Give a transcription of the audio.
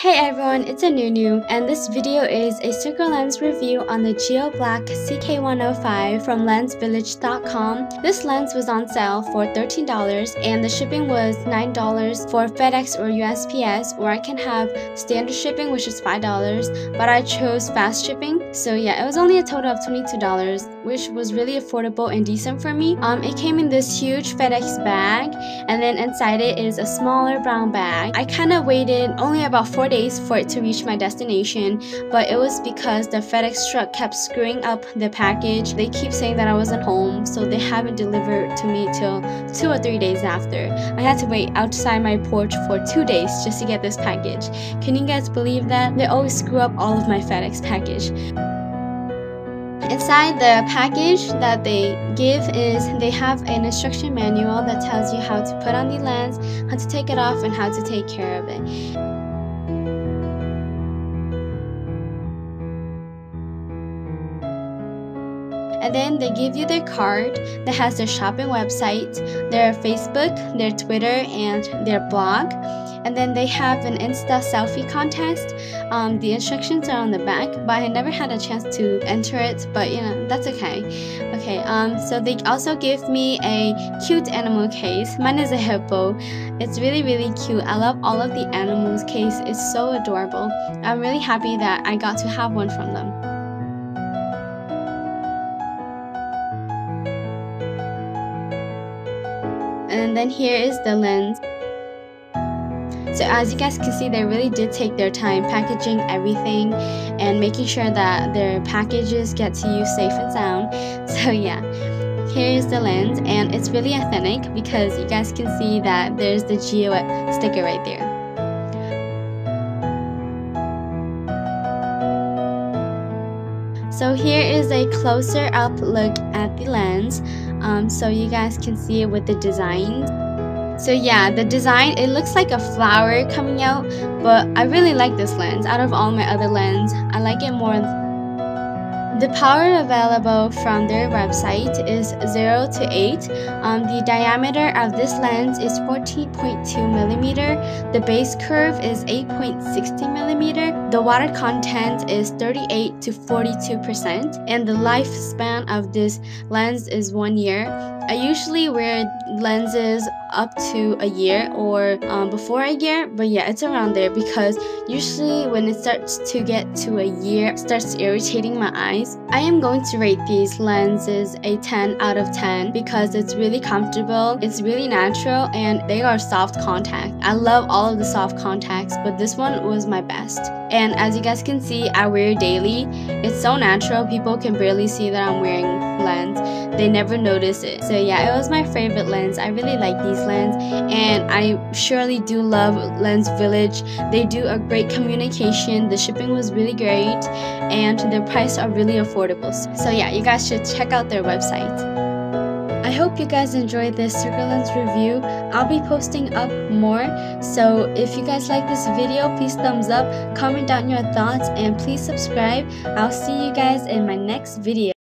Hey everyone, it's aNewNou, and this video is a circle lens review on the Geo Black CK105 from lensvillage.com. This lens was on sale for $13 and the shipping was $9 for FedEx or USPS or I can have standard shipping which is $5 but I chose fast shipping so yeah it was only a total of $22 which was really affordable and decent for me. Um, it came in this huge FedEx bag and then inside it is a smaller brown bag. I kind of waited only about 4 days for it to reach my destination, but it was because the FedEx truck kept screwing up the package. They keep saying that I wasn't home, so they haven't delivered to me till two or three days after. I had to wait outside my porch for two days just to get this package. Can you guys believe that? They always screw up all of my FedEx package. Inside the package that they give is they have an instruction manual that tells you how to put on the lens, how to take it off, and how to take care of it. And then they give you their card that has their shopping website, their Facebook, their Twitter, and their blog. And then they have an Insta selfie contest. Um, the instructions are on the back, but I never had a chance to enter it, but you know, that's okay. Okay, um, so they also give me a cute animal case. Mine is a hippo. It's really, really cute. I love all of the animals case. It's so adorable. I'm really happy that I got to have one from them. And then here is the lens. So as you guys can see they really did take their time packaging everything and making sure that their packages get to you safe and sound. So yeah here's the lens and it's really authentic because you guys can see that there's the geo sticker right there. So here is a closer up look at the lens um, so you guys can see it with the design. So yeah, the design, it looks like a flower coming out, but I really like this lens. Out of all my other lens, I like it more the power available from their website is 0 to 8. Um, the diameter of this lens is 14.2 millimeter. The base curve is 8.60 millimeter. The water content is 38 to 42%. And the lifespan of this lens is one year. I usually wear lenses up to a year or um, before a year but yeah it's around there because usually when it starts to get to a year it starts irritating my eyes. I am going to rate these lenses a 10 out of 10 because it's really comfortable it's really natural and they are soft contact. I love all of the soft contacts but this one was my best. And as you guys can see I wear daily. It's so natural people can barely see that I'm wearing lens. They never notice it. So yeah it was my favorite lens. I really like these lens and I surely do love Lens Village. They do a great communication. The shipping was really great and their price are really affordable. So yeah, you guys should check out their website. I hope you guys enjoyed this circle lens review. I'll be posting up more. So if you guys like this video, please thumbs up, comment down your thoughts, and please subscribe. I'll see you guys in my next video.